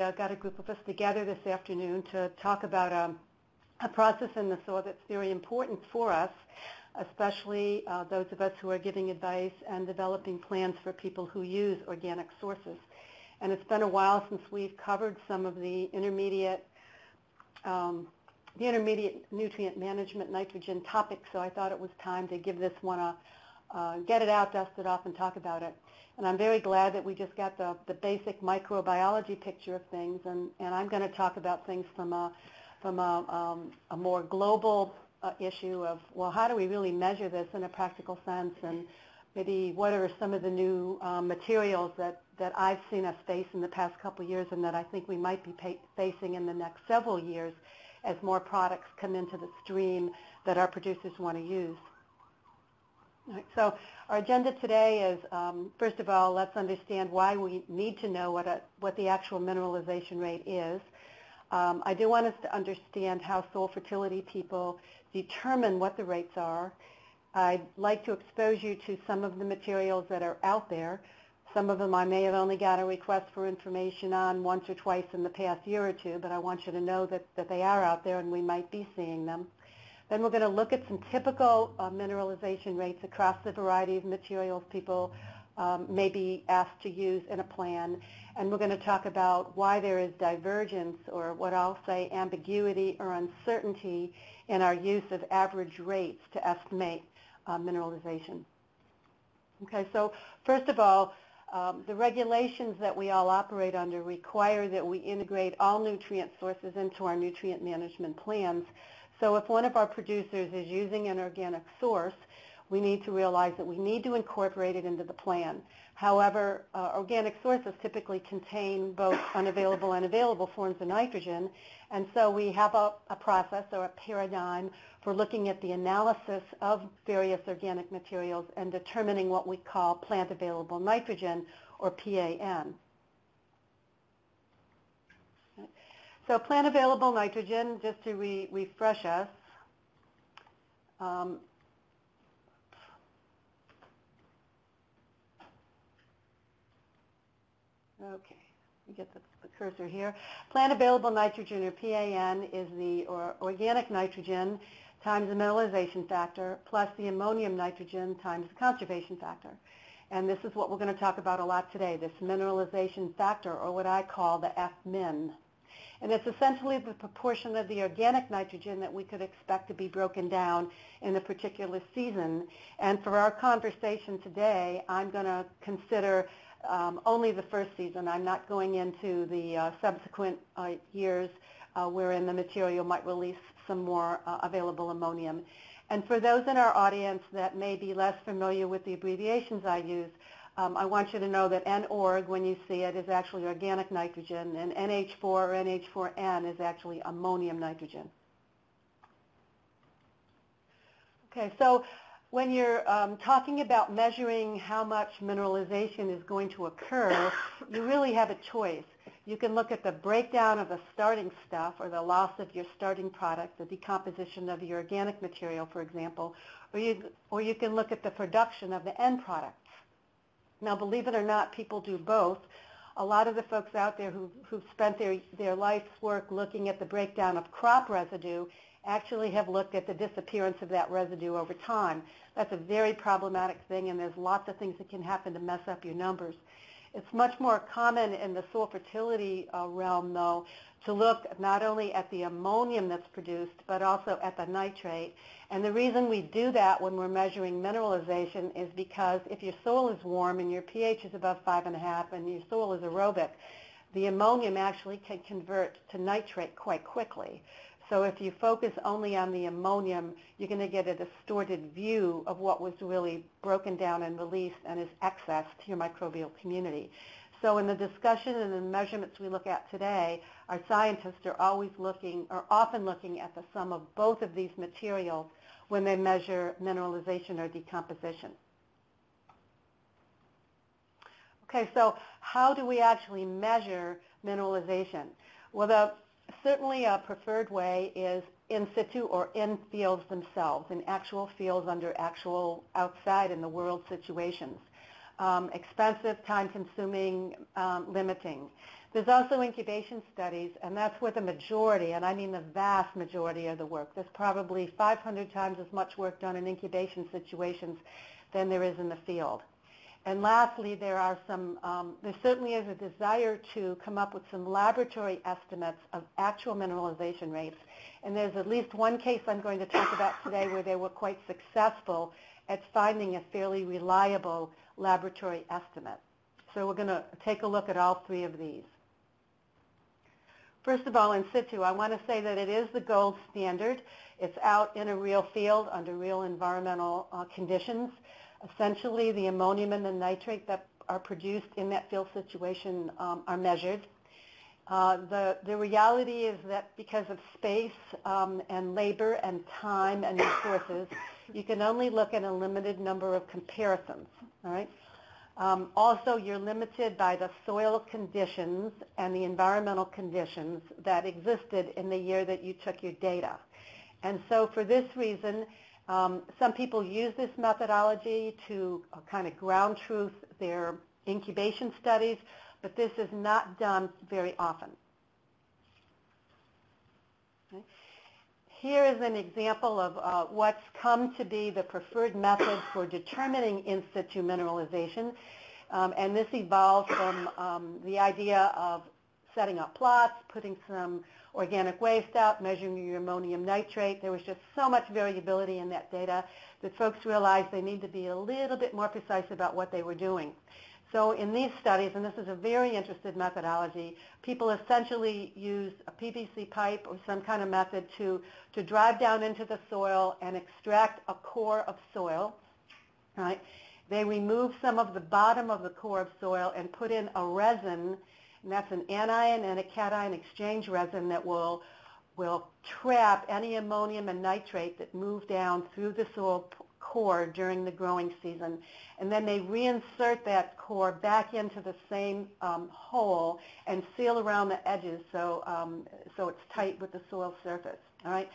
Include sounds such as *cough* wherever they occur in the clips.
uh, got a group of us together this afternoon to talk about um, a process in the soil that's very important for us, especially uh, those of us who are giving advice and developing plans for people who use organic sources. And it's been a while since we've covered some of the intermediate um, the intermediate nutrient management nitrogen topic, so I thought it was time to give this one a, uh, get it out, dust it off, and talk about it. And I'm very glad that we just got the, the basic microbiology picture of things, and, and I'm going to talk about things from a, from a, um, a more global uh, issue of, well, how do we really measure this in a practical sense, and maybe what are some of the new um, materials that, that I've seen us face in the past couple years and that I think we might be facing in the next several years as more products come into the stream that our producers want to use. Right, so our agenda today is, um, first of all, let's understand why we need to know what, a, what the actual mineralization rate is. Um, I do want us to understand how soil fertility people determine what the rates are. I'd like to expose you to some of the materials that are out there. Some of them I may have only got a request for information on once or twice in the past year or two, but I want you to know that, that they are out there and we might be seeing them. Then we're going to look at some typical uh, mineralization rates across the variety of materials people um, may be asked to use in a plan. And we're going to talk about why there is divergence or what I'll say ambiguity or uncertainty in our use of average rates to estimate uh, mineralization. Okay, so first of all, um, the regulations that we all operate under require that we integrate all nutrient sources into our nutrient management plans. So if one of our producers is using an organic source, we need to realize that we need to incorporate it into the plan. However, uh, organic sources typically contain both unavailable and available forms of nitrogen, and so we have a, a process or a paradigm for looking at the analysis of various organic materials and determining what we call plant available nitrogen or PAN. So plant available nitrogen, just to re refresh us, um, okay, we get the cursor here. Plant available nitrogen, or PAN, is the or organic nitrogen times the mineralization factor plus the ammonium nitrogen times the conservation factor. And this is what we're going to talk about a lot today, this mineralization factor, or what I call the F-min. And it's essentially the proportion of the organic nitrogen that we could expect to be broken down in a particular season. And for our conversation today, I'm going to consider um, only the first season. I'm not going into the uh, subsequent uh, years uh, wherein the material might release some more uh, available ammonium. And for those in our audience that may be less familiar with the abbreviations I use, um, I want you to know that N-org, when you see it, is actually organic nitrogen, and NH4 or NH4N is actually ammonium nitrogen. Okay, so when you're um, talking about measuring how much mineralization is going to occur, you really have a choice. You can look at the breakdown of the starting stuff or the loss of your starting product, the decomposition of your organic material, for example, or you, or you can look at the production of the end products. Now, believe it or not, people do both. A lot of the folks out there who, who've spent their, their life's work looking at the breakdown of crop residue actually have looked at the disappearance of that residue over time. That's a very problematic thing, and there's lots of things that can happen to mess up your numbers. It's much more common in the soil fertility uh, realm, though, to look not only at the ammonium that's produced, but also at the nitrate. And the reason we do that when we're measuring mineralization is because if your soil is warm and your pH is above 5.5 and your soil is aerobic, the ammonium actually can convert to nitrate quite quickly. So if you focus only on the ammonium, you're going to get a distorted view of what was really broken down and released and is excess to your microbial community. So in the discussion and the measurements we look at today, our scientists are always looking, or often looking at the sum of both of these materials when they measure mineralization or decomposition. Okay, so how do we actually measure mineralization? Well, the certainly a preferred way is in situ or in fields themselves, in actual fields under actual outside in the world situations. Um, expensive, time-consuming, um, limiting. There's also incubation studies, and that's where the majority, and I mean the vast majority of the work, there's probably 500 times as much work done in incubation situations than there is in the field. And lastly, there are some, um, there certainly is a desire to come up with some laboratory estimates of actual mineralization rates. And there's at least one case I'm going to talk about today where they were quite successful at finding a fairly reliable laboratory estimate. So we're going to take a look at all three of these. First of all, in situ, I want to say that it is the gold standard. It's out in a real field under real environmental uh, conditions. Essentially, the ammonium and the nitrate that are produced in that field situation um, are measured. Uh, the, the reality is that because of space um, and labor and time and resources, you can only look at a limited number of comparisons. All right? Um, also, you're limited by the soil conditions and the environmental conditions that existed in the year that you took your data. And so for this reason, um, some people use this methodology to uh, kind of ground truth their incubation studies, but this is not done very often. Okay. Here is an example of uh, what's come to be the preferred method for determining in situ mineralization. Um, and this evolved from um, the idea of setting up plots, putting some organic waste out, measuring your ammonium nitrate. There was just so much variability in that data that folks realized they need to be a little bit more precise about what they were doing. So in these studies, and this is a very interesting methodology, people essentially use a PVC pipe or some kind of method to, to drive down into the soil and extract a core of soil. Right? They remove some of the bottom of the core of soil and put in a resin, and that's an anion and a cation exchange resin that will, will trap any ammonium and nitrate that move down through the soil core during the growing season. And then they reinsert that core back into the same um, hole and seal around the edges so, um, so it's tight with the soil surface. All right.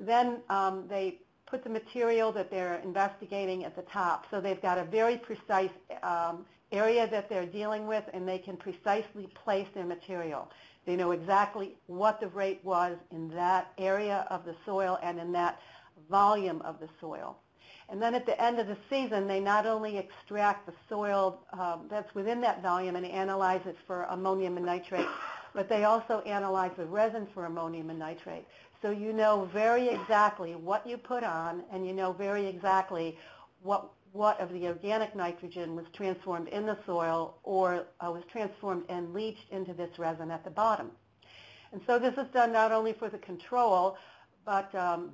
Then um, they put the material that they're investigating at the top. So they've got a very precise um, area that they're dealing with and they can precisely place their material. They know exactly what the rate was in that area of the soil and in that volume of the soil. And then at the end of the season, they not only extract the soil um, that's within that volume and analyze it for ammonium and nitrate, but they also analyze the resin for ammonium and nitrate. So you know very exactly what you put on, and you know very exactly what what of the organic nitrogen was transformed in the soil or uh, was transformed and leached into this resin at the bottom. And so this is done not only for the control, but um,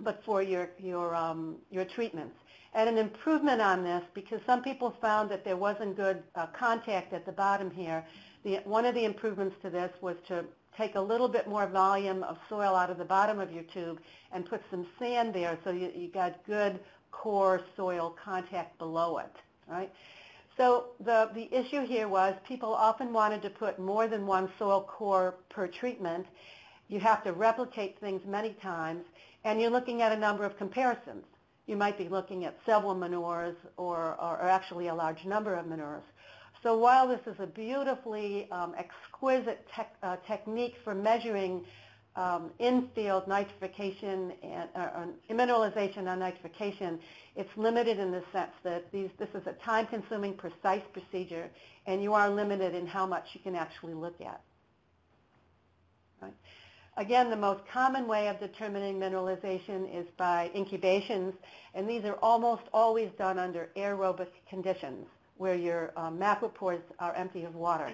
but for your, your, um, your treatments. And an improvement on this, because some people found that there wasn't good uh, contact at the bottom here, the, one of the improvements to this was to take a little bit more volume of soil out of the bottom of your tube and put some sand there so you, you got good core soil contact below it, right? So the, the issue here was people often wanted to put more than one soil core per treatment. You have to replicate things many times, and you're looking at a number of comparisons. You might be looking at several manures or, or, or actually a large number of manures. So while this is a beautifully um, exquisite tech, uh, technique for measuring um, in-field nitrification and uh, mineralization on nitrification, it's limited in the sense that these, this is a time-consuming, precise procedure, and you are limited in how much you can actually look at. Right? Again, the most common way of determining mineralization is by incubations, and these are almost always done under aerobic conditions where your um, macropores are empty of water.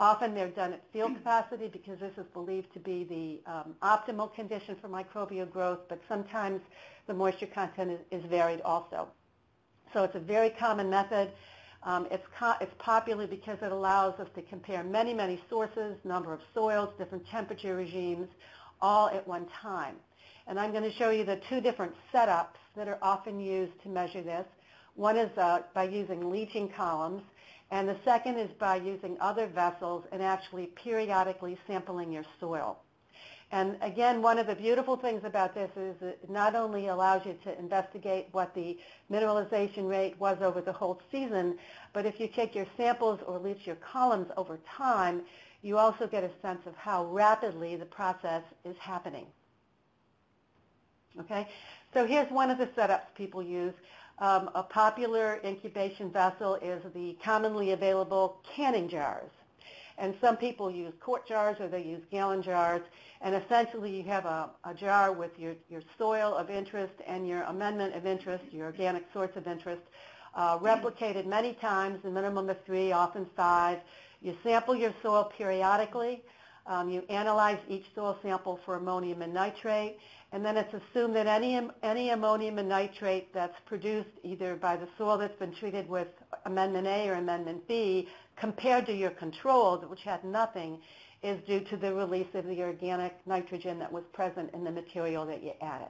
Often they're done at field *clears throat* capacity because this is believed to be the um, optimal condition for microbial growth, but sometimes the moisture content is, is varied also. So it's a very common method. Um, it's, it's popular because it allows us to compare many, many sources, number of soils, different temperature regimes, all at one time. And I'm going to show you the two different setups that are often used to measure this. One is uh, by using leaching columns, and the second is by using other vessels and actually periodically sampling your soil. And again, one of the beautiful things about this is it not only allows you to investigate what the mineralization rate was over the whole season, but if you take your samples or leach your columns over time, you also get a sense of how rapidly the process is happening. Okay, so here's one of the setups people use. Um, a popular incubation vessel is the commonly available canning jars. And some people use quart jars or they use gallon jars. And essentially you have a, a jar with your, your soil of interest and your amendment of interest, your organic source of interest, uh, replicated many times, a minimum of three, often five. You sample your soil periodically. Um, you analyze each soil sample for ammonium and nitrate, and then it's assumed that any, any ammonium and nitrate that's produced either by the soil that's been treated with Amendment A or Amendment B compared to your controls, which had nothing, is due to the release of the organic nitrogen that was present in the material that you added.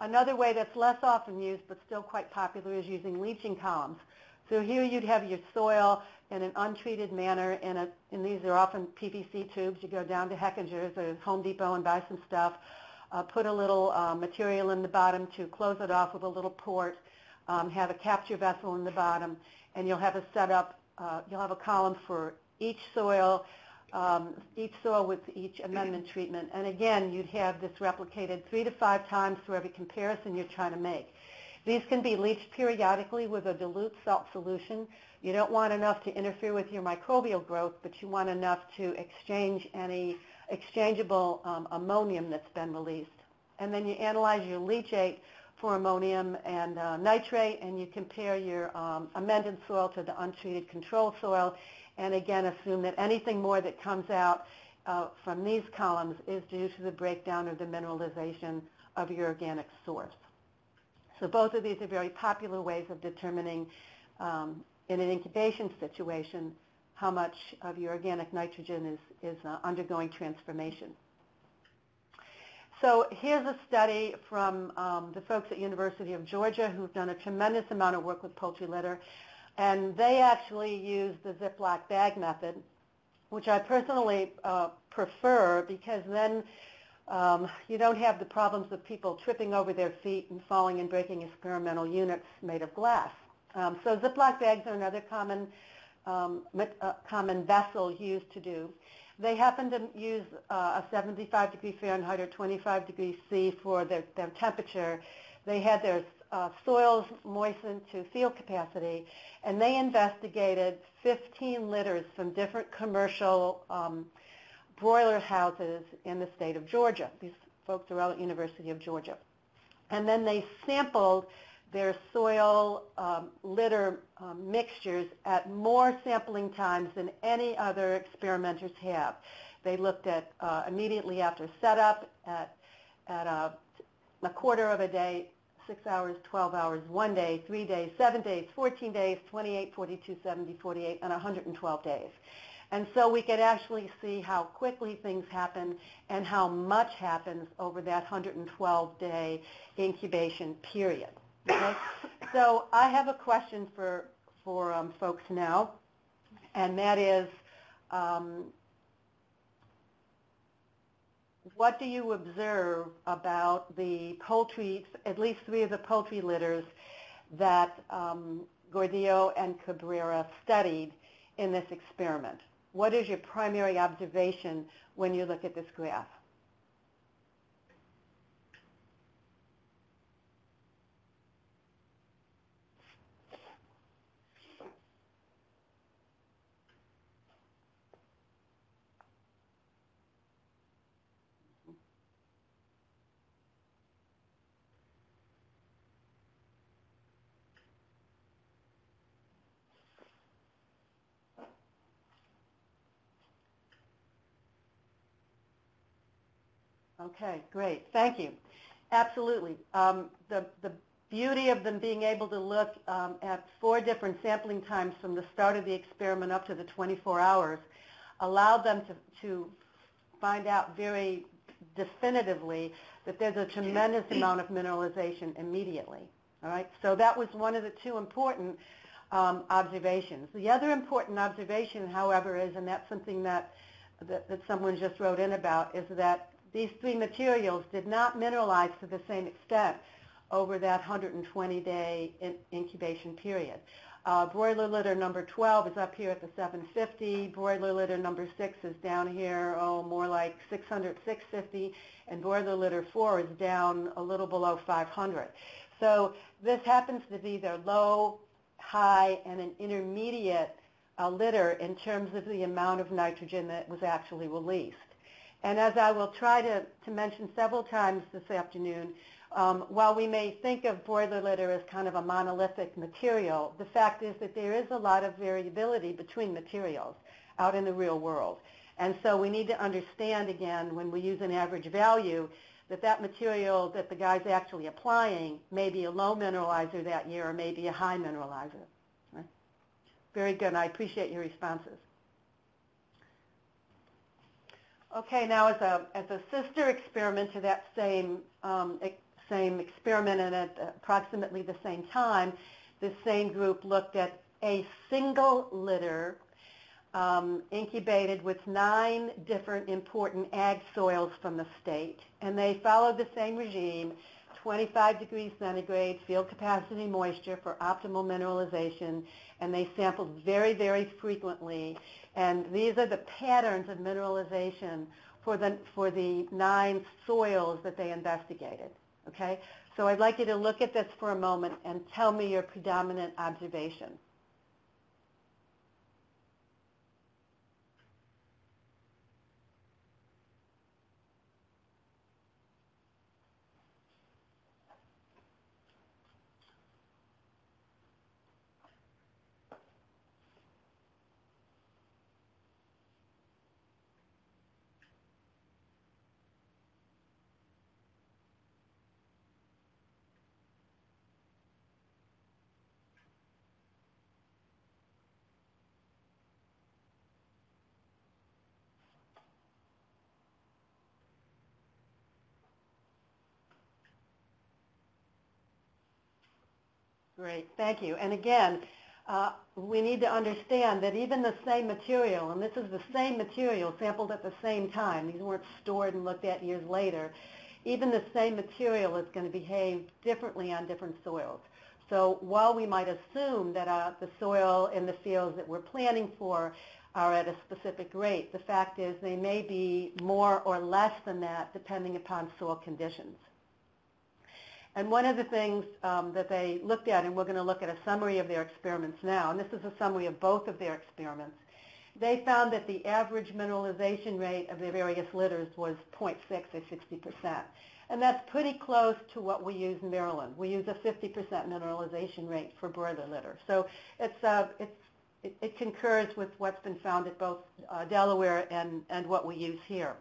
Another way that's less often used but still quite popular is using leaching columns. So here you'd have your soil in an untreated manner, in a, and these are often PVC tubes. You go down to Hechinger's or Home Depot and buy some stuff. Uh, put a little uh, material in the bottom to close it off with a little port. Um, have a capture vessel in the bottom, and you'll have a setup. Uh, you'll have a column for each soil, um, each soil with each amendment treatment. And again, you'd have this replicated three to five times for every comparison you're trying to make. These can be leached periodically with a dilute salt solution. You don't want enough to interfere with your microbial growth, but you want enough to exchange any exchangeable um, ammonium that's been released. And then you analyze your leachate for ammonium and uh, nitrate, and you compare your um, amended soil to the untreated control soil, and again assume that anything more that comes out uh, from these columns is due to the breakdown or the mineralization of your organic source. So both of these are very popular ways of determining um, in an incubation situation how much of your organic nitrogen is, is uh, undergoing transformation. So here's a study from um, the folks at University of Georgia who've done a tremendous amount of work with poultry litter. And they actually use the Ziploc bag method, which I personally uh, prefer because then um, you don't have the problems of people tripping over their feet and falling and breaking experimental units made of glass. Um, so Ziploc bags are another common, um, uh, common vessel used to do. They happen to use uh, a 75 degree Fahrenheit or 25 degree C for their, their temperature. They had their uh, soils moistened to field capacity, and they investigated 15 litters from different commercial um, broiler houses in the state of Georgia. These folks are all at University of Georgia. And then they sampled their soil um, litter um, mixtures at more sampling times than any other experimenters have. They looked at uh, immediately after setup, at, at a, a quarter of a day, 6 hours, 12 hours, 1 day, 3 days, 7 days, 14 days, 28, 42, 70, 48, and 112 days. And so we could actually see how quickly things happen and how much happens over that 112-day incubation period. Okay? *coughs* so I have a question for, for um, folks now, and that is, um, what do you observe about the poultry, at least three of the poultry litters that um, Gordillo and Cabrera studied in this experiment? What is your primary observation when you look at this graph? Okay, great. Thank you. Absolutely. Um, the, the beauty of them being able to look um, at four different sampling times from the start of the experiment up to the 24 hours allowed them to, to find out very definitively that there's a tremendous amount of mineralization immediately. All right, so that was one of the two important um, observations. The other important observation, however, is, and that's something that, that, that someone just wrote in about, is that these three materials did not mineralize to the same extent over that 120-day in incubation period. Uh, broiler litter number 12 is up here at the 750. Broiler litter number 6 is down here, oh, more like 600, 650. And broiler litter 4 is down a little below 500. So this happens to be their low, high, and an intermediate uh, litter in terms of the amount of nitrogen that was actually released. And as I will try to, to mention several times this afternoon, um, while we may think of broiler litter as kind of a monolithic material, the fact is that there is a lot of variability between materials out in the real world. And so we need to understand, again, when we use an average value, that that material that the guy's actually applying may be a low mineralizer that year or maybe a high mineralizer. Right? Very good. I appreciate your responses. Okay, now as a, as a sister experiment to that same um, same experiment and at approximately the same time, this same group looked at a single litter um, incubated with nine different important ag soils from the state. And they followed the same regime, 25 degrees centigrade, field capacity moisture for optimal mineralization, and they sampled very, very frequently. And these are the patterns of mineralization for the, for the nine soils that they investigated. Okay? So I'd like you to look at this for a moment and tell me your predominant observation. Great, thank you. And again, uh, we need to understand that even the same material, and this is the same material sampled at the same time, these weren't stored and looked at years later, even the same material is going to behave differently on different soils. So while we might assume that uh, the soil in the fields that we're planning for are at a specific rate, the fact is they may be more or less than that depending upon soil conditions. And one of the things um, that they looked at, and we're going to look at a summary of their experiments now, and this is a summary of both of their experiments, they found that the average mineralization rate of their various litters was 0.6 or 60%. And that's pretty close to what we use in Maryland. We use a 50% mineralization rate for broiler litter. So it's, uh, it's, it, it, concurs with what's been found at both uh, Delaware and, and what we use here.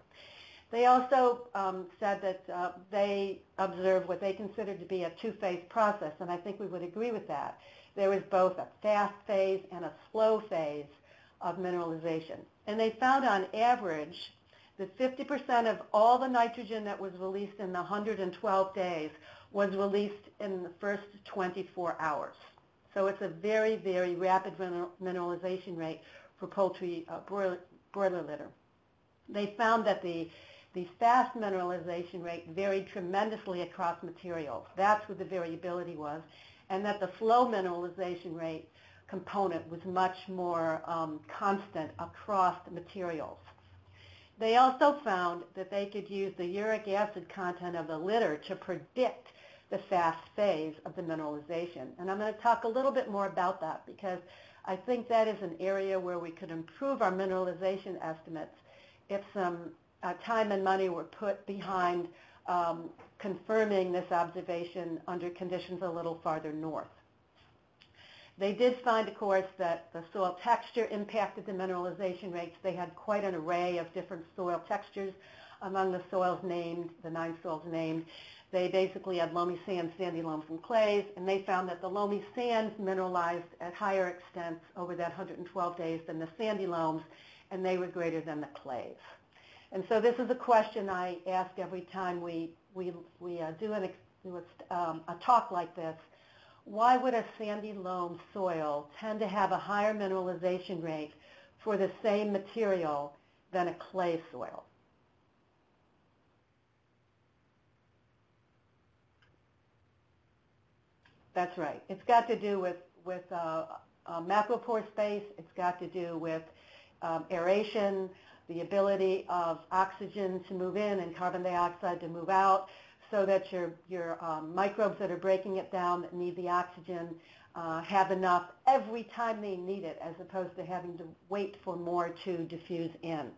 They also um, said that uh, they observed what they considered to be a two-phase process, and I think we would agree with that. There was both a fast phase and a slow phase of mineralization. And they found on average that 50% of all the nitrogen that was released in the 112 days was released in the first 24 hours. So it's a very, very rapid mineralization rate for poultry uh, broiler, broiler litter. They found that the the fast mineralization rate varied tremendously across materials. That's where the variability was. And that the slow mineralization rate component was much more um, constant across the materials. They also found that they could use the uric acid content of the litter to predict the fast phase of the mineralization. And I'm going to talk a little bit more about that because I think that is an area where we could improve our mineralization estimates if some uh, time and money were put behind um, confirming this observation under conditions a little farther north. They did find, of course, that the soil texture impacted the mineralization rates. They had quite an array of different soil textures among the soils named, the nine soils named. They basically had loamy sands, sandy loams, and clays, and they found that the loamy sands mineralized at higher extents over that 112 days than the sandy loams, and they were greater than the clays. And so this is a question I ask every time we, we, we uh, do, an, um, a talk like this. Why would a sandy loam soil tend to have a higher mineralization rate for the same material than a clay soil? That's right. It's got to do with, with uh, um, macropore space. It's got to do with um, aeration, the ability of oxygen to move in and carbon dioxide to move out so that your, your um, microbes that are breaking it down that need the oxygen uh, have enough every time they need it as opposed to having to wait for more to diffuse in.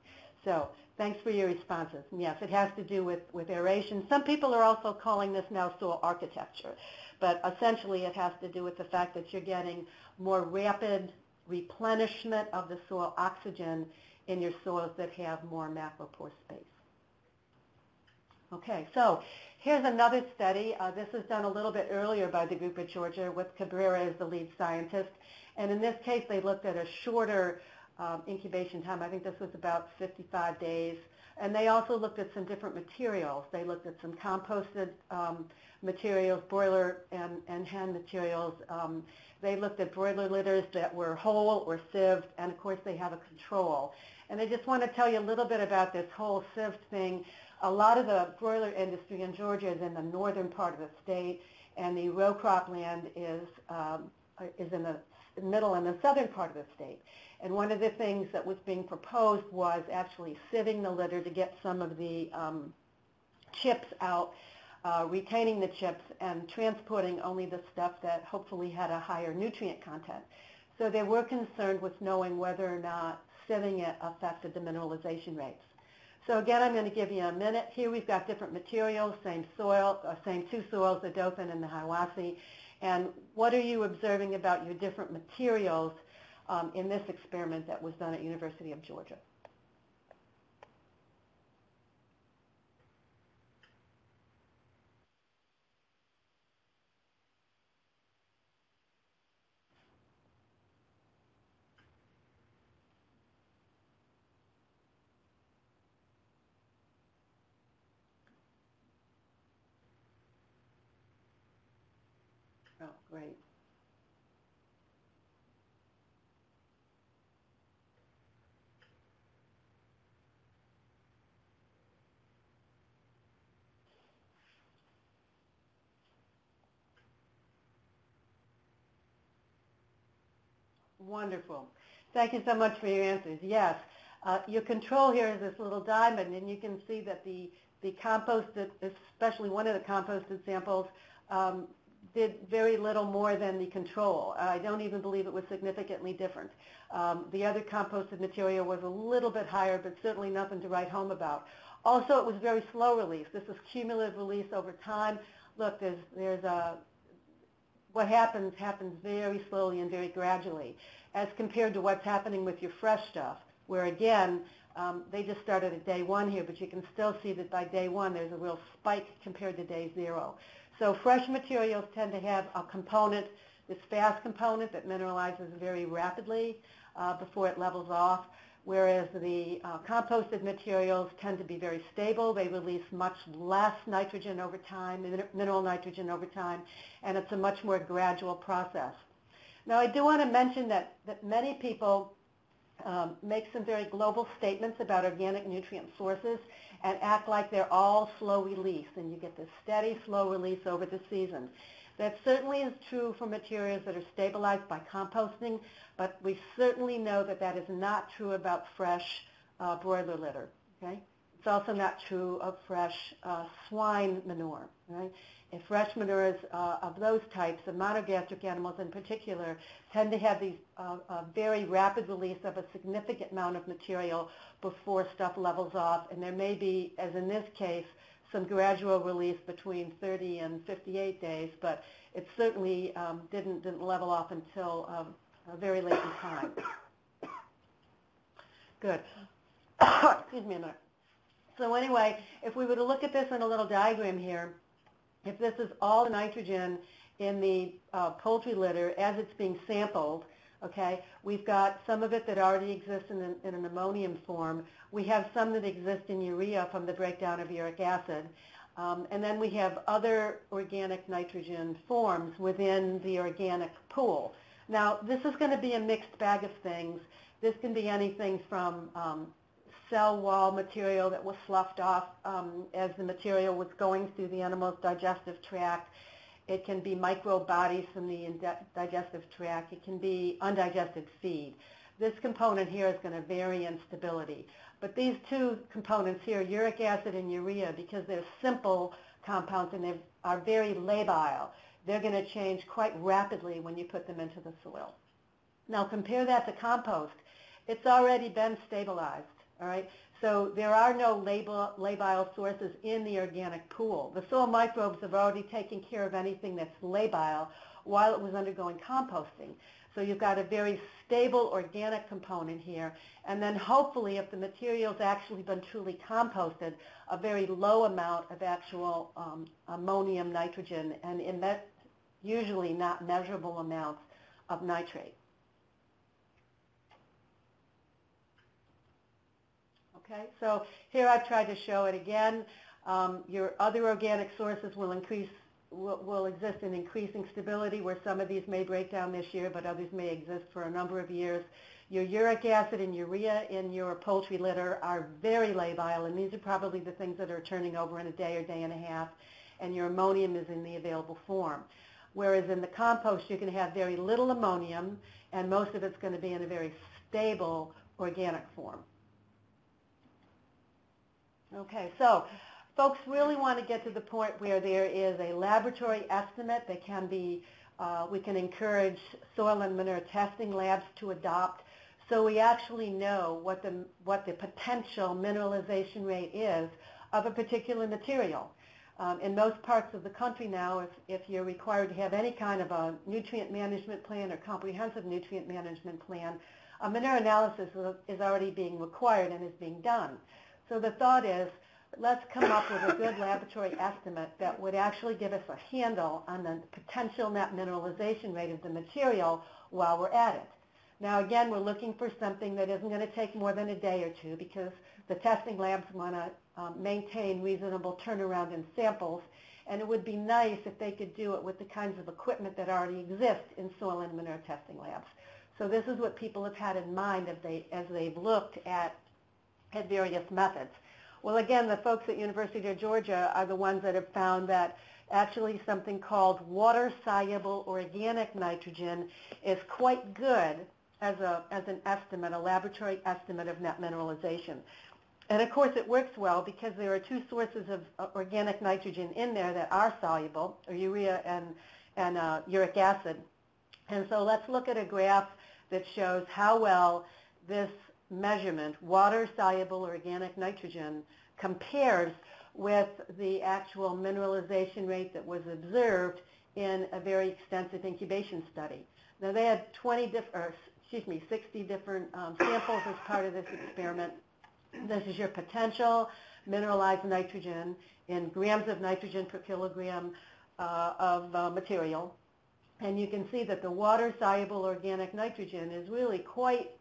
So thanks for your responses. And yes, it has to do with, with aeration. Some people are also calling this now soil architecture, but essentially it has to do with the fact that you're getting more rapid replenishment of the soil oxygen in your soils that have more macropore space. Okay, so here's another study. Uh, this was done a little bit earlier by the group at Georgia with Cabrera as the lead scientist. And in this case, they looked at a shorter um, incubation time. I think this was about 55 days. And they also looked at some different materials. They looked at some composted um, materials, broiler and, and hen materials. Um, they looked at broiler litters that were whole or sieved, and of course they have a control. And I just want to tell you a little bit about this whole sieved thing. A lot of the broiler industry in Georgia is in the northern part of the state, and the row crop land is, um, is in the middle and the southern part of the state. And one of the things that was being proposed was actually sieving the litter to get some of the um, chips out, uh, retaining the chips, and transporting only the stuff that hopefully had a higher nutrient content. So they were concerned with knowing whether or not sieving it affected the mineralization rates. So again, I'm going to give you a minute. Here we've got different materials, same soil, uh, same two soils, the Dothan and the Hiwassee. And what are you observing about your different materials um, in this experiment that was done at University of Georgia? Oh, great. Wonderful. Thank you so much for your answers. Yes, uh, your control here is this little diamond, and you can see that the, the composted, especially one of the composted samples, um, did very little more than the control. I don't even believe it was significantly different. Um, the other composted material was a little bit higher, but certainly nothing to write home about. Also, it was very slow release. This is cumulative release over time. Look, there's, there's a, what happens happens very slowly and very gradually as compared to what's happening with your fresh stuff, where again, um, they just started at day one here, but you can still see that by day one there's a real spike compared to day zero. So fresh materials tend to have a component, this fast component that mineralizes very rapidly uh, before it levels off, whereas the uh, composted materials tend to be very stable. They release much less nitrogen over time, mineral nitrogen over time, and it's a much more gradual process. Now, I do want to mention that, that many people um, make some very global statements about organic nutrient sources and act like they're all slow release, and you get this steady, slow release over the season. That certainly is true for materials that are stabilized by composting, but we certainly know that that is not true about fresh uh, broiler litter. Okay? It's also not true of fresh uh, swine manure. Right? And fresh manures uh, of those types, the monogastric animals in particular, tend to have these uh, very rapid release of a significant amount of material before stuff levels off. And there may be, as in this case, some gradual release between 30 and 58 days, but it certainly um, didn't, didn't level off until um, very late in time. Good. *coughs* Excuse me a minute. So anyway, if we were to look at this in a little diagram here, if this is all the nitrogen in the uh, poultry litter as it's being sampled, okay, we've got some of it that already exists in an, in an ammonium form. We have some that exist in urea from the breakdown of uric acid. Um, and then we have other organic nitrogen forms within the organic pool. Now, this is going to be a mixed bag of things. This can be anything from um, cell wall material that was sloughed off um, as the material was going through the animal's digestive tract. It can be microbe bodies from the digestive tract. It can be undigested feed. This component here is going to vary in stability. But these two components here, uric acid and urea, because they're simple compounds and they are very labile, they're going to change quite rapidly when you put them into the soil. Now compare that to compost. It's already been stabilized, all right? So there are no labile sources in the organic pool. The soil microbes have already taken care of anything that's labile while it was undergoing composting. So you've got a very stable organic component here. And then hopefully if the material's actually been truly composted, a very low amount of actual um, ammonium nitrogen and in that usually not measurable amounts of nitrate. Okay, so here I've tried to show it again. Um, your other organic sources will increase will, will exist in increasing stability where some of these may break down this year, but others may exist for a number of years. Your uric acid and urea in your poultry litter are very labile, and these are probably the things that are turning over in a day or day and a half, and your ammonium is in the available form. Whereas in the compost, you can have very little ammonium, and most of it's going to be in a very stable organic form. Okay, so folks really want to get to the point where there is a laboratory estimate that can be, uh, we can encourage soil and manure testing labs to adopt so we actually know what the, what the potential mineralization rate is of a particular material. Um, in most parts of the country now, if, if you're required to have any kind of a nutrient management plan or comprehensive nutrient management plan, a manure analysis is already being required and is being done. So the thought is, let's come up with a good laboratory estimate that would actually give us a handle on the potential net mineralization rate of the material while we're at it. Now again, we're looking for something that isn't going to take more than a day or two because the testing labs want to um, maintain reasonable turnaround in samples and it would be nice if they could do it with the kinds of equipment that already exist in soil and manure testing labs. So this is what people have had in mind as, they, as they've looked at, at various methods. Well, again, the folks at University of Georgia are the ones that have found that actually something called water-soluble organic nitrogen is quite good as, a, as an estimate, a laboratory estimate of net mineralization. And of course it works well because there are two sources of uh, organic nitrogen in there that are soluble, urea and, and uh, uric acid. And so let's look at a graph that shows how well this measurement, water-soluble organic nitrogen, compares with the actual mineralization rate that was observed in a very extensive incubation study. Now they had 20 different, excuse me, 60 different um, samples as part of this experiment. This is your potential mineralized nitrogen in grams of nitrogen per kilogram uh, of uh, material. And you can see that the water-soluble organic nitrogen is really quite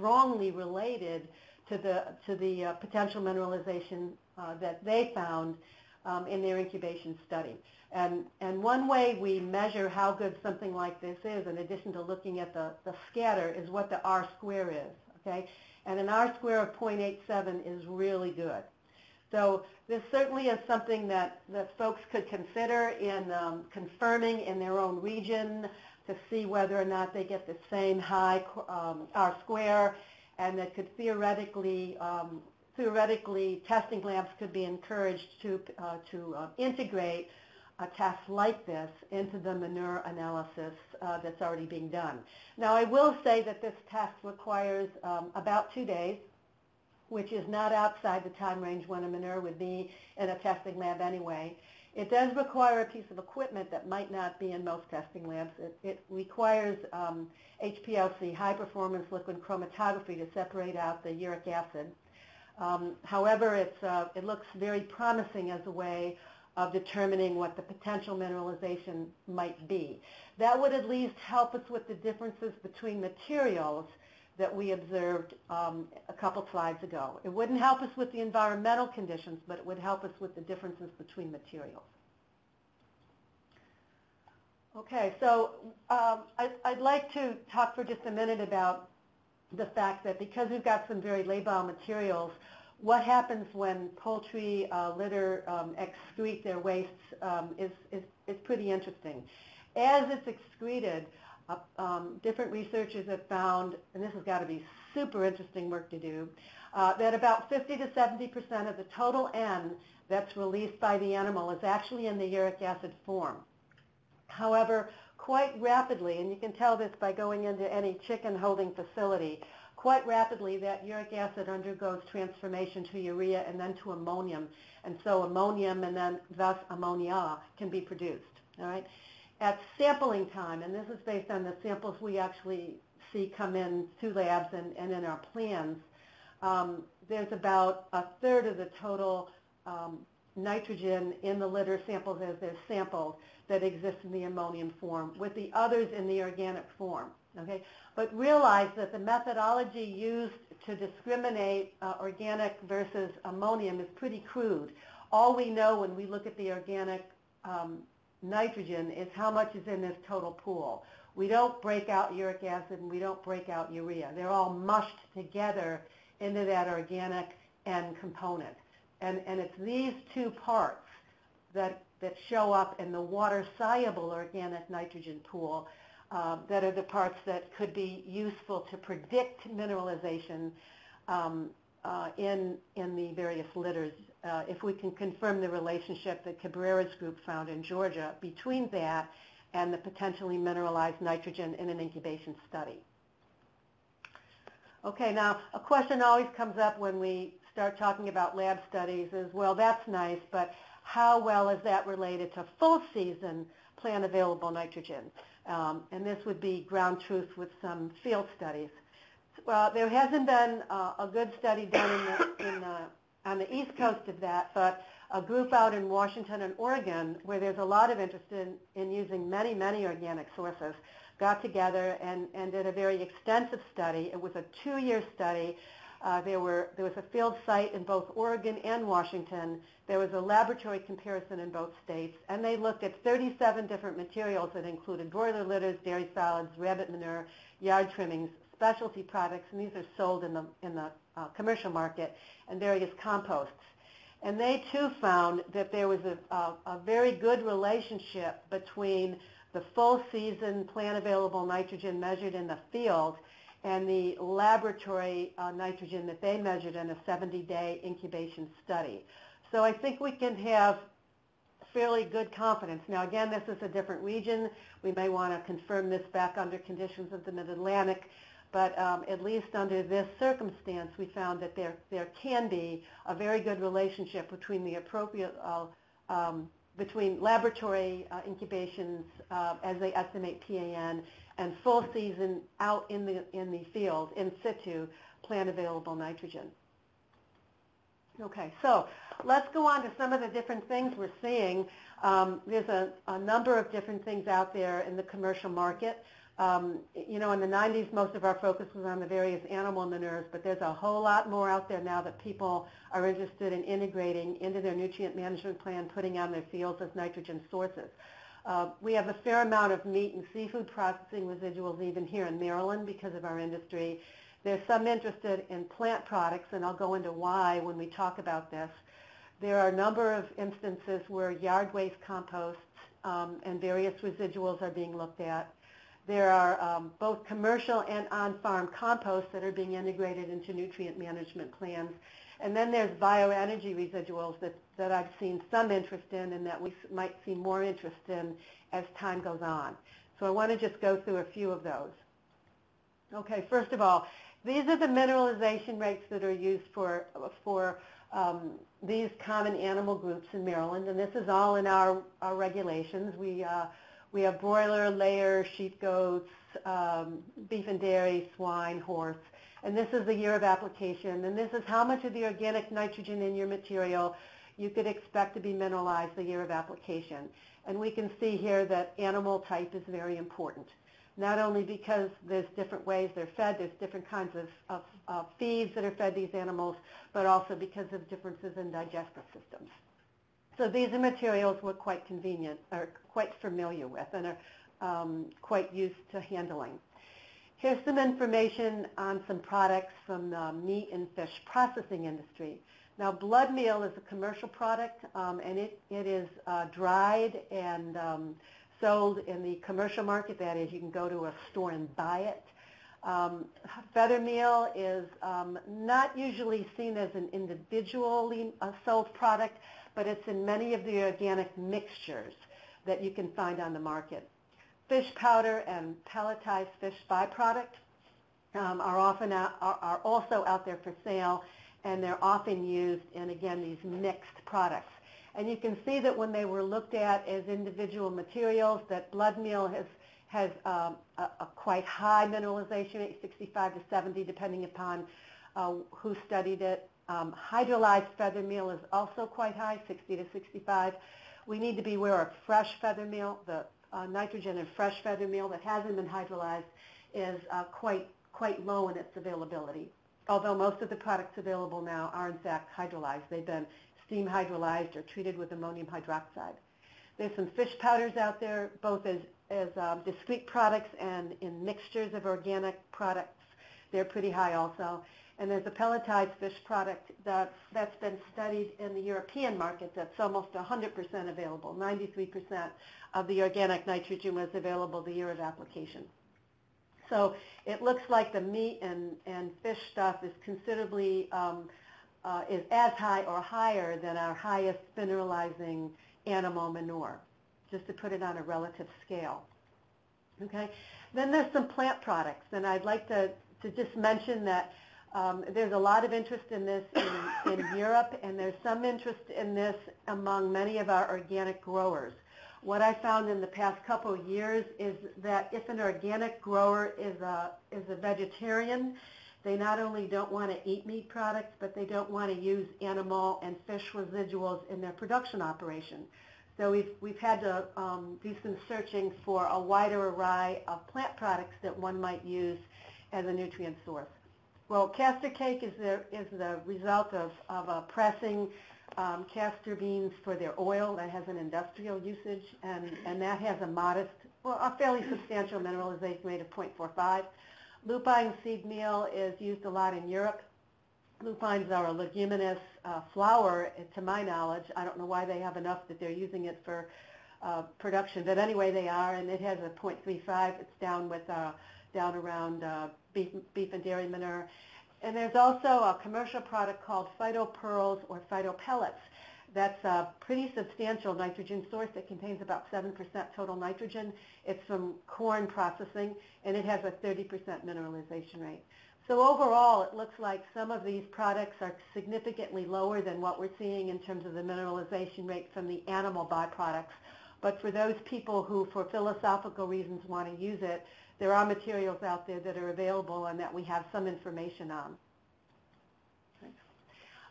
strongly related to the, to the uh, potential mineralization uh, that they found um, in their incubation study. And, and one way we measure how good something like this is, in addition to looking at the, the scatter, is what the R square is. Okay? And an R square of 0.87 is really good. So this certainly is something that, that folks could consider in um, confirming in their own region to see whether or not they get the same high um, R square and that could theoretically um, theoretically testing labs could be encouraged to uh, to uh, integrate a test like this into the manure analysis uh, that's already being done. Now I will say that this test requires um, about two days, which is not outside the time range when a manure would be in a testing lab anyway. It does require a piece of equipment that might not be in most testing labs. It, it requires um, HPLC, high performance liquid chromatography, to separate out the uric acid. Um, however, uh, it looks very promising as a way of determining what the potential mineralization might be. That would at least help us with the differences between materials that we observed um, a couple slides ago. It wouldn't help us with the environmental conditions, but it would help us with the differences between materials. Okay, so um, I, I'd like to talk for just a minute about the fact that because we've got some very labile materials, what happens when poultry uh, litter um, excrete their wastes um, is, is, is pretty interesting. As it's excreted, uh, um, different researchers have found, and this has got to be super interesting work to do, uh, that about 50 to 70 percent of the total N that's released by the animal is actually in the uric acid form. However, quite rapidly, and you can tell this by going into any chicken holding facility, quite rapidly that uric acid undergoes transformation to urea and then to ammonium. And so ammonium and then thus ammonia can be produced. All right. At sampling time, and this is based on the samples we actually see come in to labs and, and in our plans, um, there's about a third of the total um, nitrogen in the litter samples as they're sampled that exists in the ammonium form, with the others in the organic form. Okay? But realize that the methodology used to discriminate uh, organic versus ammonium is pretty crude. All we know when we look at the organic um, nitrogen is how much is in this total pool. We don't break out uric acid and we don't break out urea. They're all mushed together into that organic N component. And, and it's these two parts that, that show up in the water-soluble organic nitrogen pool um, that are the parts that could be useful to predict mineralization um, uh, in, in the various litters uh, if we can confirm the relationship that Cabrera's group found in Georgia between that and the potentially mineralized nitrogen in an incubation study. Okay, now a question always comes up when we start talking about lab studies is, well, that's nice, but how well is that related to full season plant available nitrogen? Um, and this would be ground truth with some field studies. Well, there hasn't been uh, a good study done in the, in the, on the east coast of that, but a group out in Washington and Oregon where there's a lot of interest in, in using many, many organic sources got together and, and did a very extensive study. It was a two-year study uh, there, were, there was a field site in both Oregon and Washington. There was a laboratory comparison in both states, and they looked at 37 different materials that included broiler litters, dairy solids, rabbit manure, yard trimmings, specialty products, and these are sold in the, in the uh, commercial market, and various composts. And they too found that there was a, a, a very good relationship between the full season plant available nitrogen measured in the field and the laboratory uh, nitrogen that they measured in a 70-day incubation study. So I think we can have fairly good confidence. Now again, this is a different region. We may want to confirm this back under conditions of the Mid-Atlantic, but um, at least under this circumstance, we found that there, there can be a very good relationship between the appropriate, uh, um, between laboratory uh, incubations uh, as they estimate PAN and full season out in the, in the field, in situ, plant available nitrogen. Okay, so let's go on to some of the different things we're seeing. Um, there's a, a, number of different things out there in the commercial market. Um, you know, in the 90s, most of our focus was on the various animal manures, but there's a whole lot more out there now that people are interested in integrating into their nutrient management plan, putting on their fields as nitrogen sources. Uh, we have a fair amount of meat and seafood processing residuals even here in Maryland because of our industry. There's some interested in plant products, and I'll go into why when we talk about this. There are a number of instances where yard waste composts um, and various residuals are being looked at. There are um, both commercial and on-farm composts that are being integrated into nutrient management plans. And then there's bioenergy residuals that, that I've seen some interest in and that we might see more interest in as time goes on. So I want to just go through a few of those. Okay, first of all, these are the mineralization rates that are used for, for um, these common animal groups in Maryland, and this is all in our, our regulations. We, uh, we have broiler, layer, sheep goats, um, beef and dairy, swine, horse, and this is the year of application, and this is how much of the organic nitrogen in your material you could expect to be mineralized the year of application. And we can see here that animal type is very important, not only because there's different ways they're fed, there's different kinds of, of, of feeds that are fed these animals, but also because of differences in digestive systems. So these are materials we're quite convenient, or quite familiar with, and are um, quite used to handling. Here's some information on some products from the meat and fish processing industry. Now, blood meal is a commercial product, um, and it, it is uh, dried and um, sold in the commercial market. That is, you can go to a store and buy it. Um, feather meal is um, not usually seen as an individually uh, sold product, but it's in many of the organic mixtures that you can find on the market. Fish powder and pelletized fish byproduct um, are often out, are, are also out there for sale, and they're often used in again these mixed products. And you can see that when they were looked at as individual materials, that blood meal has has um, a, a, quite high mineralization rate, 65 to 70, depending upon uh, who studied it. Um, hydrolyzed feather meal is also quite high, 60 to 65. We need to be aware of fresh feather meal. The uh, nitrogen in fresh feather meal that hasn't been hydrolyzed is uh, quite quite low in its availability. Although most of the products available now are in fact hydrolyzed. They've been steam hydrolyzed or treated with ammonium hydroxide. There's some fish powders out there, both as as um, discrete products and in mixtures of organic products. They're pretty high also. And there's a pelletized fish product that, that's been studied in the European market that's almost 100% available. 93% of the organic nitrogen was available the year of application. So it looks like the meat and, and fish stuff is considerably, um, uh, is as high or higher than our highest mineralizing animal manure just to put it on a relative scale. Okay. Then there's some plant products, and I'd like to, to just mention that um, there's a lot of interest in this in, in Europe, and there's some interest in this among many of our organic growers. What I found in the past couple of years is that if an organic grower is a, is a vegetarian, they not only don't want to eat meat products, but they don't want to use animal and fish residuals in their production operation. So we've, we've had to um, do some searching for a wider array of plant products that one might use as a nutrient source. Well, castor cake is the, is the result of, of uh, pressing um, castor beans for their oil that has an industrial usage, and, and that has a modest, well, a fairly substantial mineralization rate of 0.45. Lupine seed meal is used a lot in Europe lupines are a leguminous uh, flower, to my knowledge. I don't know why they have enough that they're using it for uh, production, but anyway, they are, and it has a 0.35. It's down with uh, down around uh, beef, beef and dairy manure. And there's also a commercial product called phytopearls or phytopellets. That's a pretty substantial nitrogen source. It contains about 7% total nitrogen. It's from corn processing, and it has a 30% mineralization rate. So overall, it looks like some of these products are significantly lower than what we're seeing in terms of the mineralization rate from the animal byproducts. But for those people who, for philosophical reasons, want to use it, there are materials out there that are available and that we have some information on.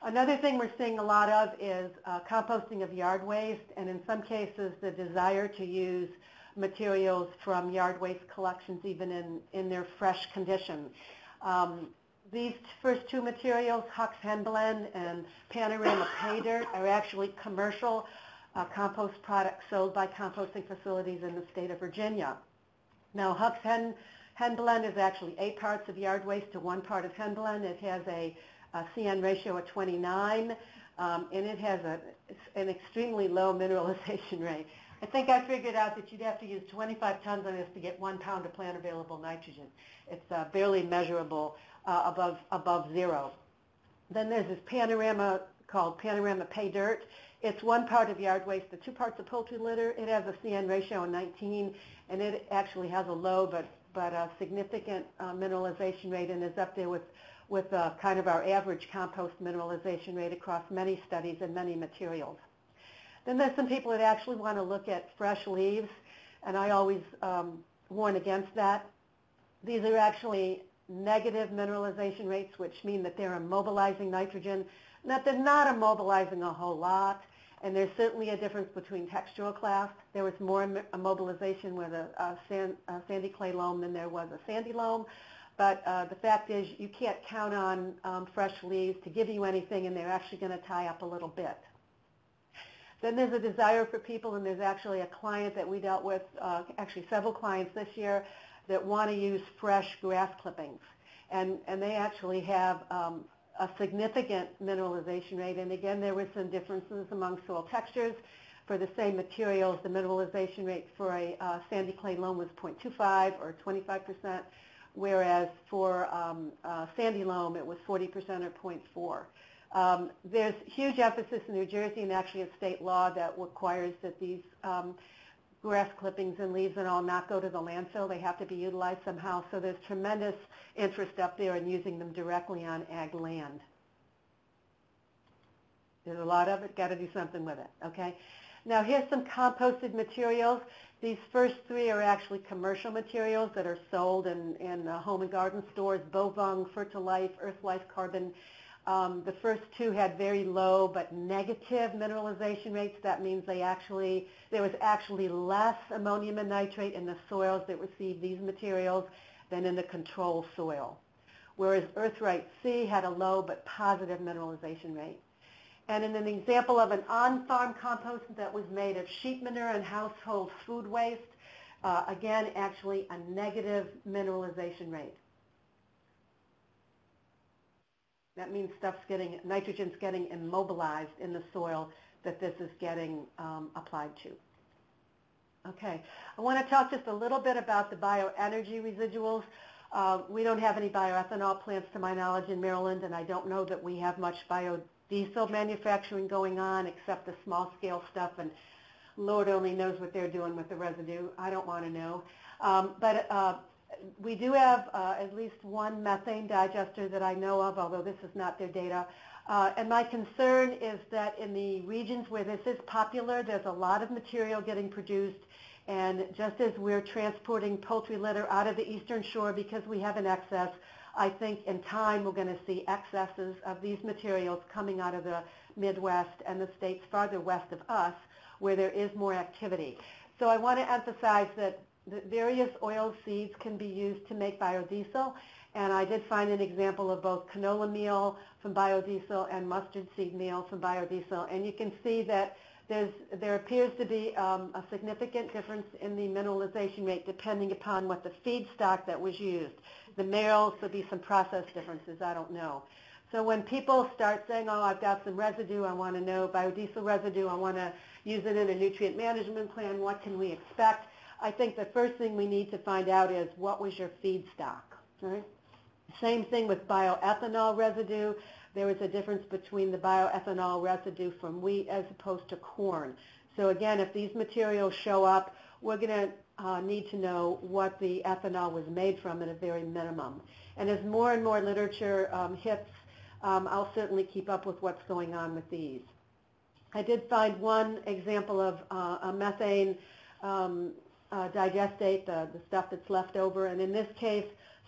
Another thing we're seeing a lot of is uh, composting of yard waste, and in some cases the desire to use materials from yard waste collections even in, in their fresh condition. Um, these first two materials, Huck's Hen Blend and Panorama Pay Dirt, are actually commercial uh, compost products sold by composting facilities in the state of Virginia. Now, Huck's Hen, hen Blend is actually eight parts of yard waste to one part of Hen Blend. It has a, a CN ratio of 29, um, and it has a, an extremely low mineralization *laughs* rate. I think I figured out that you'd have to use 25 tons on this to get one pound of plant available nitrogen. It's uh, barely measurable uh, above, above zero. Then there's this panorama called Panorama Pay Dirt. It's one part of yard waste, the two parts of poultry litter. It has a CN ratio of 19, and it actually has a low but, but a significant uh, mineralization rate and is up there with, with uh, kind of our average compost mineralization rate across many studies and many materials. Then there's some people that actually want to look at fresh leaves, and I always um, warn against that. These are actually negative mineralization rates, which mean that they're immobilizing nitrogen, and that they're not immobilizing a whole lot. And there's certainly a difference between textural class. There was more immobilization with a, a, sand, a sandy clay loam than there was a sandy loam. But uh, the fact is you can't count on um, fresh leaves to give you anything, and they're actually going to tie up a little bit. Then there's a desire for people, and there's actually a client that we dealt with, uh, actually several clients this year, that want to use fresh grass clippings. And, and they actually have um, a significant mineralization rate. And again, there were some differences among soil textures. For the same materials, the mineralization rate for a uh, sandy clay loam was 0.25 or 25 percent, whereas for um, uh, sandy loam it was 40 percent or 0.4. Um, there's huge emphasis in New Jersey and actually a state law that requires that these um, grass clippings and leaves and all not go to the landfill. They have to be utilized somehow. So there's tremendous interest up there in using them directly on ag land. There's a lot of it. Got to do something with it. Okay. Now here's some composted materials. These first three are actually commercial materials that are sold in, in uh, home and garden stores, Bovung, Fertilife, Earthlife Carbon. Um, the first two had very low but negative mineralization rates. That means they actually there was actually less ammonium and nitrate in the soils that received these materials than in the control soil. Whereas Earthright C had a low but positive mineralization rate. And in an example of an on-farm compost that was made of sheep manure and household food waste, uh, again, actually a negative mineralization rate. That means stuff's getting, nitrogen's getting immobilized in the soil that this is getting um, applied to. Okay, I want to talk just a little bit about the bioenergy residuals. Uh, we don't have any bioethanol plants to my knowledge in Maryland, and I don't know that we have much biodiesel manufacturing going on except the small scale stuff and Lord only knows what they're doing with the residue. I don't want to know. Um, but uh, we do have uh, at least one methane digester that I know of, although this is not their data. Uh, and my concern is that in the regions where this is popular, there's a lot of material getting produced. And just as we're transporting poultry litter out of the eastern shore because we have an excess, I think in time we're going to see excesses of these materials coming out of the Midwest and the states farther west of us where there is more activity. So I want to emphasize that the various oil seeds can be used to make biodiesel. And I did find an example of both canola meal from biodiesel and mustard seed meal from biodiesel. And you can see that there's, there appears to be um, a significant difference in the mineralization rate depending upon what the feedstock that was used. The may also be some process differences, I don't know. So when people start saying, oh, I've got some residue, I want to know biodiesel residue, I want to use it in a nutrient management plan, what can we expect? I think the first thing we need to find out is what was your feedstock, right? Same thing with bioethanol residue. There is a difference between the bioethanol residue from wheat as opposed to corn. So again, if these materials show up, we're going to uh, need to know what the ethanol was made from at a very minimum. And as more and more literature um, hits, um, I'll certainly keep up with what's going on with these. I did find one example of uh, a methane um, uh, digestate, the, the stuff that's left over, and in this case,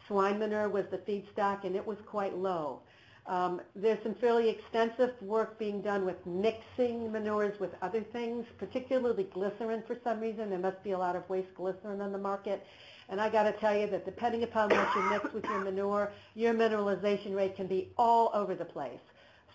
swine manure was the feedstock, and it was quite low. Um, there's some fairly extensive work being done with mixing manures with other things, particularly glycerin for some reason. There must be a lot of waste glycerin on the market. And I got to tell you that depending upon what you mix with your manure, your mineralization rate can be all over the place.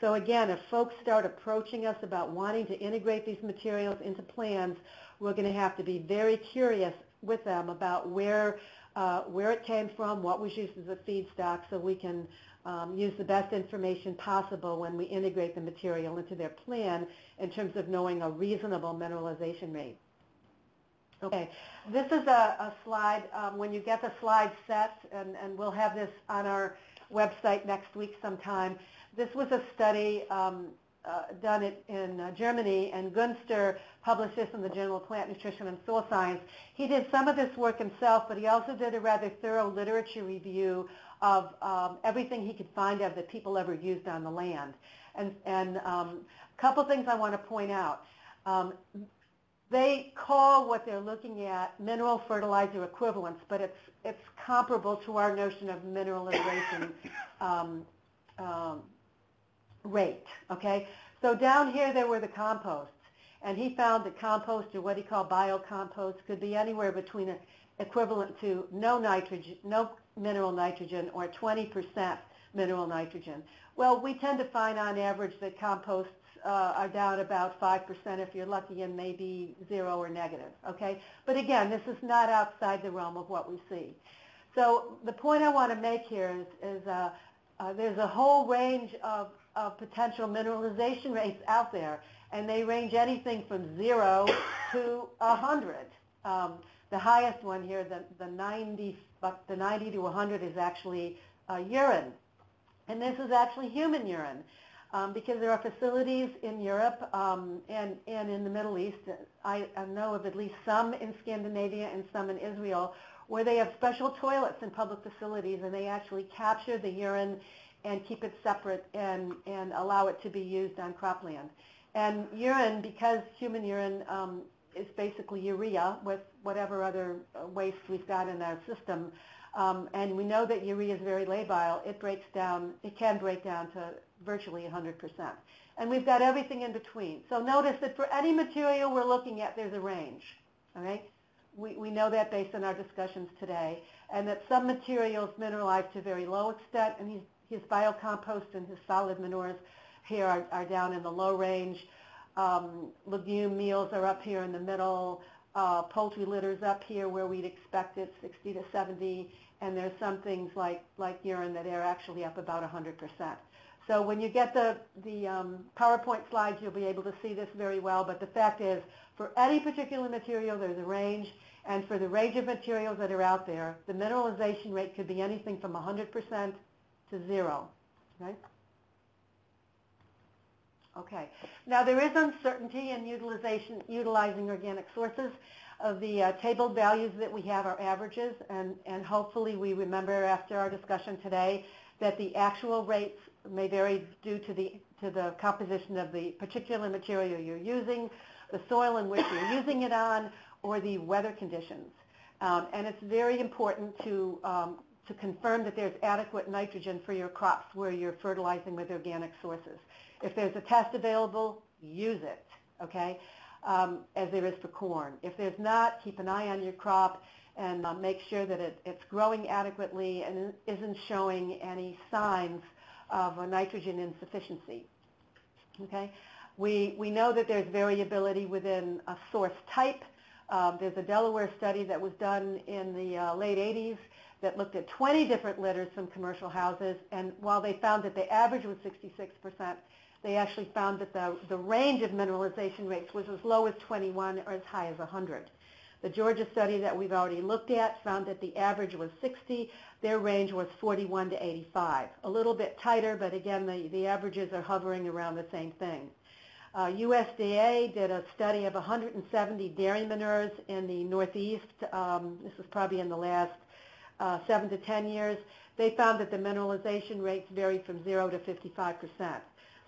So again, if folks start approaching us about wanting to integrate these materials into plans, we're going to have to be very curious with them about where uh, where it came from, what was used as a feedstock, so we can um, use the best information possible when we integrate the material into their plan in terms of knowing a reasonable mineralization rate. Okay, this is a, a slide. Um, when you get the slide set, and, and we'll have this on our website next week sometime, this was a study um, uh, done it in uh, Germany, and Gutser published this in the Journal of Plant Nutrition and Soil Science. He did some of this work himself, but he also did a rather thorough literature review of um, everything he could find of that people ever used on the land. And, and um, a couple things I want to point out. Um, they call what they're looking at mineral fertilizer equivalents, but it's, it's comparable to our notion of mineralization *coughs* um, um, rate, okay? So down here there were the composts, and he found that compost, or what he called biocompost, could be anywhere between a, equivalent to no nitrogen, no mineral nitrogen, or 20% mineral nitrogen. Well, we tend to find on average that composts uh, are down about 5% if you're lucky and maybe zero or negative, okay? But again, this is not outside the realm of what we see. So the point I want to make here is, is uh, uh, there's a whole range of, of potential mineralization rates out there, and they range anything from zero *coughs* to 100. Um, the highest one here, the, the 90, the 90 to 100 is actually uh, urine. And this is actually human urine um, because there are facilities in Europe um, and, and in the Middle East. I, I know of at least some in Scandinavia and some in Israel where they have special toilets in public facilities and they actually capture the urine and keep it separate and, and allow it to be used on cropland. And urine, because human urine um, is basically urea with whatever other uh, waste we've got in our system, um, and we know that urea is very labile, it breaks down, it can break down to virtually 100%. And we've got everything in between. So notice that for any material we're looking at, there's a range. All right? We, we know that based on our discussions today, and that some materials mineralize to very low extent, and his, his biocompost and his solid manures here are, are down in the low range. Um, legume meals are up here in the middle. Uh, poultry litters up here where we'd expect it 60 to 70, and there's some things like, like urine that are actually up about 100%. So when you get the, the um, PowerPoint slides, you'll be able to see this very well, but the fact is, for any particular material, there's a range, and for the range of materials that are out there, the mineralization rate could be anything from 100% to zero. Right? Okay. Now there is uncertainty in utilization, utilizing organic sources. Of the uh, tabled values that we have are averages, and, and hopefully we remember after our discussion today that the actual rates may vary due to the, to the composition of the particular material you're using, the soil in which you're using it on, or the weather conditions. Um, and it's very important to, um, to confirm that there's adequate nitrogen for your crops where you're fertilizing with organic sources. If there's a test available, use it, okay, um, as there is for corn. If there's not, keep an eye on your crop and uh, make sure that it, it's growing adequately and isn't showing any signs of a nitrogen insufficiency. Okay? We, we know that there's variability within a source type. Um, there's a Delaware study that was done in the uh, late 80s that looked at 20 different litters from commercial houses, and while they found that the average was 66%, they actually found that the, the range of mineralization rates was as low as 21 or as high as 100. The Georgia study that we've already looked at found that the average was 60. Their range was 41 to 85. A little bit tighter, but again, the, the averages are hovering around the same thing. Uh, USDA did a study of 170 dairy manures in the Northeast. Um, this was probably in the last uh, 7 to 10 years. They found that the mineralization rates varied from 0 to 55 percent.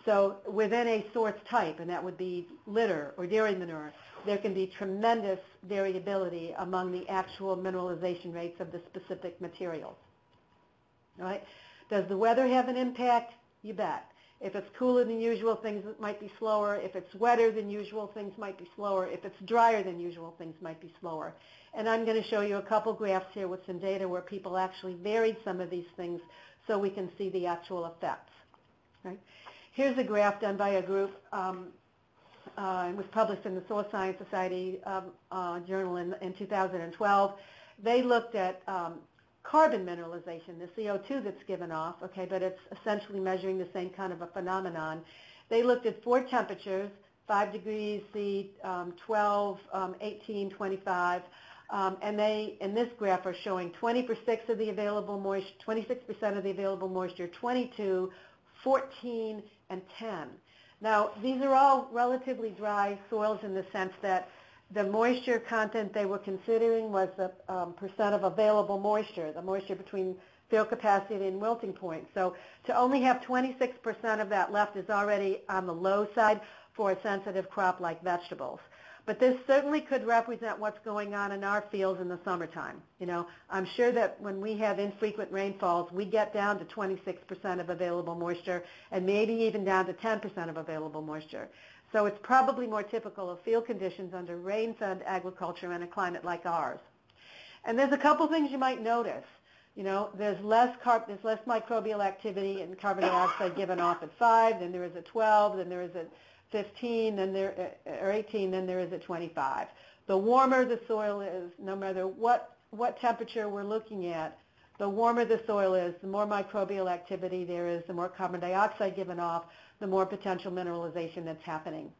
So within a source type, and that would be litter or dairy manure, there can be tremendous variability among the actual mineralization rates of the specific materials. Right? Does the weather have an impact? You bet. If it's cooler than usual, things might be slower. If it's wetter than usual, things might be slower. If it's drier than usual, things might be slower. And I'm going to show you a couple graphs here with some data where people actually varied some of these things so we can see the actual effects. Right? Here's a graph done by a group um, uh, it was published in the Soil Science Society um, uh, journal in, in 2012. They looked at um, carbon mineralization, the CO2 that's given off, okay, but it's essentially measuring the same kind of a phenomenon. They looked at four temperatures, 5 degrees C, um, 12, um, 18, 25, um, and they, in this graph, are showing 20% of the available moisture, 26% of the available moisture, 22, 14, and 10. Now, these are all relatively dry soils in the sense that the moisture content they were considering was the um, percent of available moisture, the moisture between field capacity and wilting point. So to only have 26% of that left is already on the low side for a sensitive crop like vegetables. But this certainly could represent what's going on in our fields in the summertime. You know, I'm sure that when we have infrequent rainfalls, we get down to 26% of available moisture and maybe even down to 10% of available moisture. So it's probably more typical of field conditions under rain-fed agriculture and a climate like ours. And there's a couple things you might notice. You know, there's less there's less microbial activity and carbon dioxide given off at 5 than there is at 12, than there is at 15 than there, uh, or 18 than there is at 25. The warmer the soil is, no matter what, what temperature we're looking at, the warmer the soil is, the more microbial activity there is, the more carbon dioxide given off, the more potential mineralization that's happening.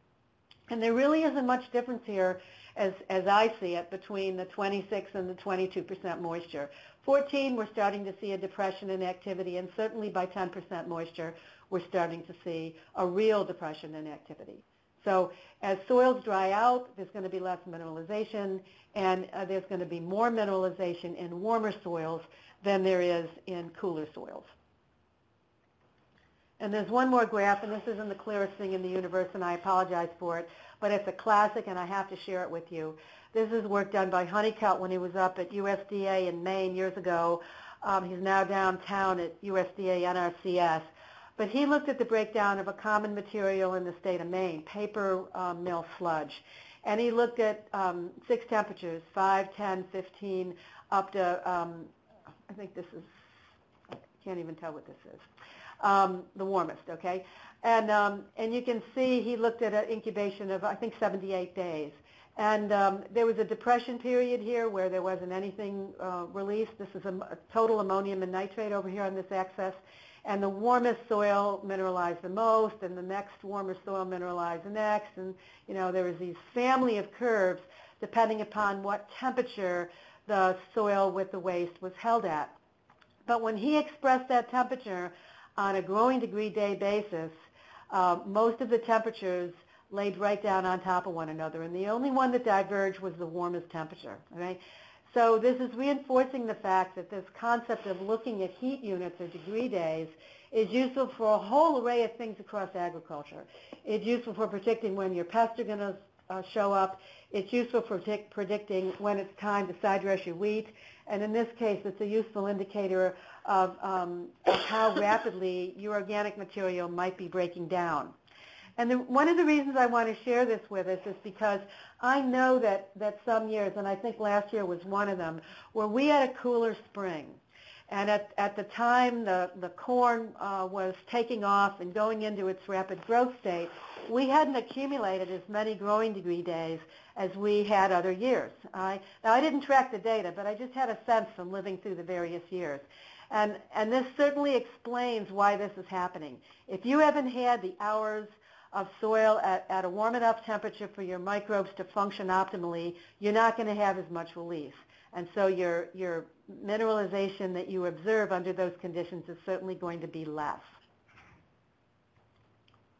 And there really isn't much difference here, as, as I see it, between the 26 and the 22% moisture. 14, we're starting to see a depression in activity, and certainly by 10% moisture, we're starting to see a real depression in activity. So as soils dry out, there's going to be less mineralization, and uh, there's going to be more mineralization in warmer soils than there is in cooler soils. And there's one more graph, and this isn't the clearest thing in the universe, and I apologize for it, but it's a classic, and I have to share it with you. This is work done by Honeycutt when he was up at USDA in Maine years ago. Um, he's now downtown at USDA NRCS. But he looked at the breakdown of a common material in the state of Maine, paper um, mill sludge. And he looked at um, six temperatures, 5, 10, 15, up to, um, I think this is, I can't even tell what this is um, the warmest, okay? And, um, and you can see he looked at an incubation of, I think, 78 days. And um, there was a depression period here where there wasn't anything uh, released. This is a, a total ammonium and nitrate over here on this axis. And the warmest soil mineralized the most, and the next warmer soil mineralized the next. And, you know, there was these family of curves depending upon what temperature the soil with the waste was held at. But when he expressed that temperature, on a growing degree day basis, uh, most of the temperatures laid right down on top of one another, and the only one that diverged was the warmest temperature. Okay? So this is reinforcing the fact that this concept of looking at heat units or degree days is useful for a whole array of things across agriculture. It's useful for predicting when your pests are going to uh, show up. It's useful for predicting when it's time to side dress your wheat. And in this case, it's a useful indicator of, um, how rapidly your organic material might be breaking down. And the, one of the reasons I want to share this with us is because I know that, that some years, and I think last year was one of them, where we had a cooler spring. And at, at the time the, the corn uh, was taking off and going into its rapid growth state, we hadn't accumulated as many growing degree days as we had other years. I, now, I didn't track the data, but I just had a sense from living through the various years. And, and this certainly explains why this is happening. If you haven't had the hours of soil at, at a warm enough temperature for your microbes to function optimally, you're not going to have as much release. And so your, your mineralization that you observe under those conditions is certainly going to be less.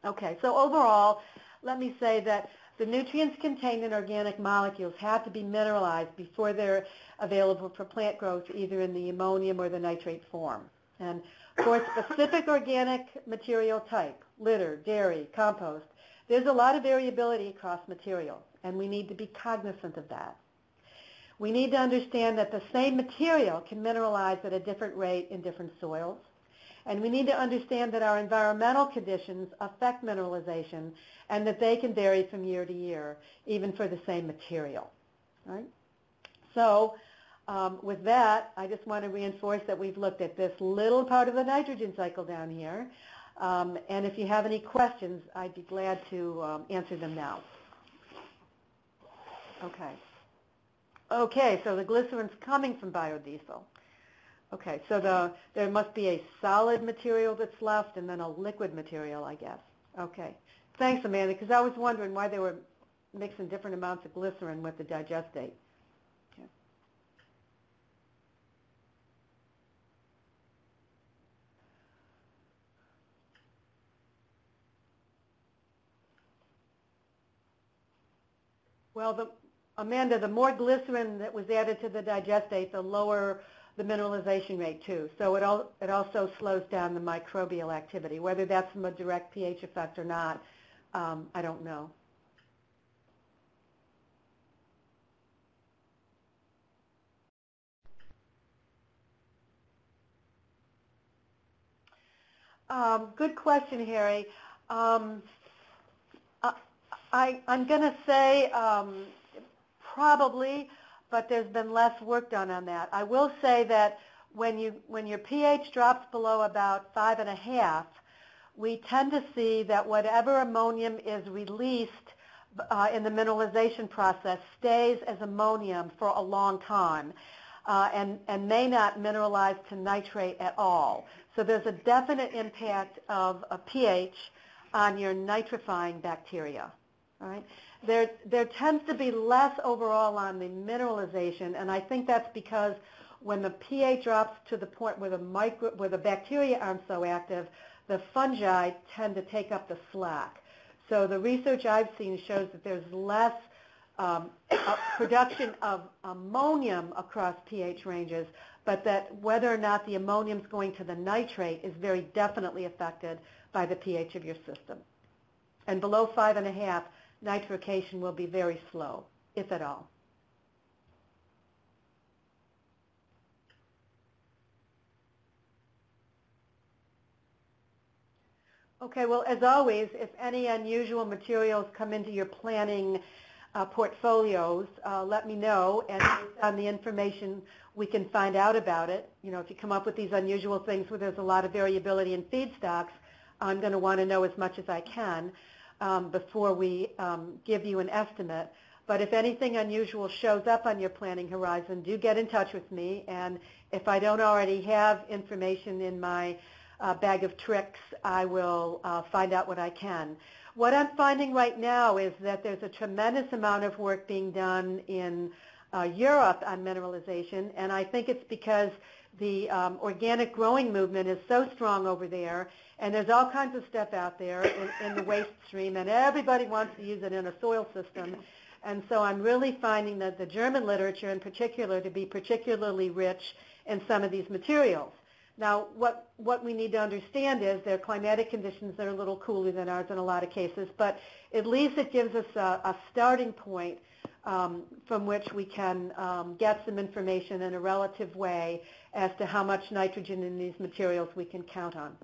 Okay, so overall, let me say that the nutrients contained in organic molecules have to be mineralized before they're available for plant growth either in the ammonium or the nitrate form. And for specific organic material type, litter, dairy, compost, there's a lot of variability across material, and we need to be cognizant of that. We need to understand that the same material can mineralize at a different rate in different soils. And we need to understand that our environmental conditions affect mineralization and that they can vary from year to year, even for the same material. Right? So um, with that, I just want to reinforce that we've looked at this little part of the nitrogen cycle down here. Um, and if you have any questions, I'd be glad to um, answer them now. Okay. Okay, so the glycerin's coming from biodiesel. Okay, so the, there must be a solid material that's left and then a liquid material, I guess. Okay. Thanks, Amanda, because I was wondering why they were mixing different amounts of glycerin with the digestate. Well, the, Amanda, the more glycerin that was added to the digestate, the lower the mineralization rate too. So it, all, it also slows down the microbial activity. Whether that's from a direct pH effect or not, um, I don't know. Um, good question, Harry. Um, I, am going to say um, probably but there's been less work done on that. I will say that when you when your pH drops below about five and a half, we tend to see that whatever ammonium is released uh, in the mineralization process stays as ammonium for a long time uh, and, and may not mineralize to nitrate at all. So there's a definite impact of a pH on your nitrifying bacteria. All right? There, there tends to be less overall on the mineralization, and I think that's because when the pH drops to the point where the, micro, where the bacteria aren't so active, the fungi tend to take up the slack. So the research I've seen shows that there's less um, production of ammonium across pH ranges, but that whether or not the ammonium is going to the nitrate is very definitely affected by the pH of your system. And below five and a half, nitrification will be very slow, if at all. Okay, well, as always, if any unusual materials come into your planning uh, portfolios, uh, let me know, and based on the information we can find out about it. You know, if you come up with these unusual things where there's a lot of variability in feedstocks, I'm going to want to know as much as I can um, before we um, give you an estimate. But if anything unusual shows up on your planning horizon, do get in touch with me. And if I don't already have information in my uh, bag of tricks, I will uh, find out what I can. What I'm finding right now is that there's a tremendous amount of work being done in uh, Europe on mineralization, and I think it's because the um, organic growing movement is so strong over there, and there's all kinds of stuff out there in, in the waste stream, and everybody wants to use it in a soil system. And so I'm really finding that the German literature in particular to be particularly rich in some of these materials. Now, what, what we need to understand is there are climatic conditions that are a little cooler than ours in a lot of cases, but at least it gives us a, a starting point um, from which we can um, get some information in a relative way as to how much nitrogen in these materials we can count on.